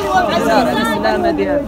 السلامه ديالك